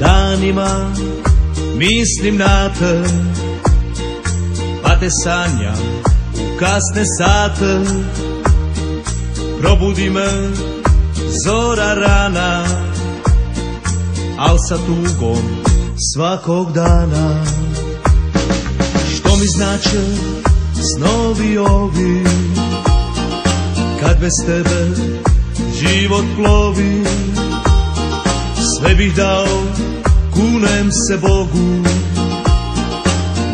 Danima mislim na te Pa te sanjam u kasne sate. Probudi me zora rana Al sa tugom svakog dana. Što mi znače snovi ovi Kad bez tebe život plovi. Sve bih dao, kunem se Bogu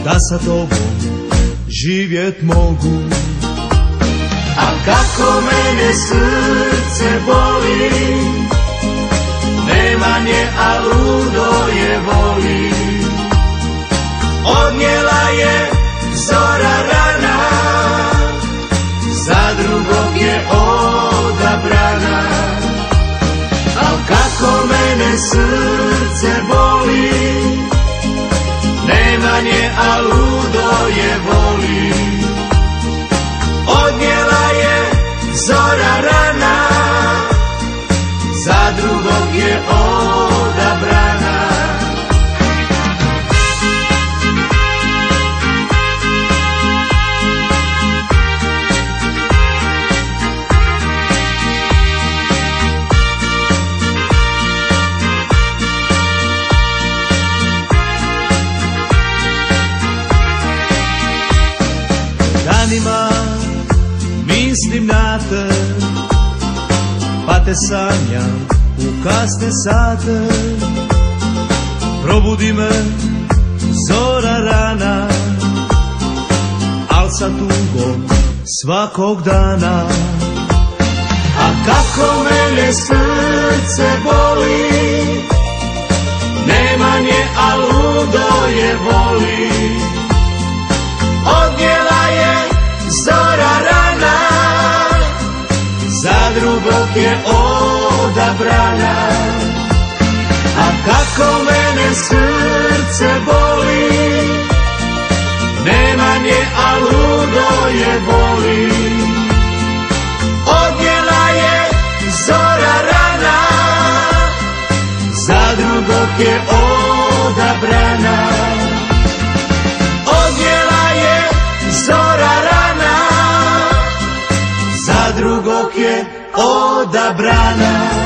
Da sa tobom živjet mogu. A kako mene srce boli Nema nje, a ludo je voli. Odnijela je zora rana Za drugog je odabrana. Al kako mene srce boli Nema nje, a ludo je voli. Odnijela je zora rana Za drugog je odabrana Danima mislim na te Pa te sanjam u kasne sate. Probudi me zora rana Al sa tugom svakog dana. A kako mene srce boli Nema nje, a ludo je voli Odnijela je je odabrana. A kako mene srce boli Nema nje, a ludo je voli Odnijela je zora rana Za drugog je odabrana drugog je odabrana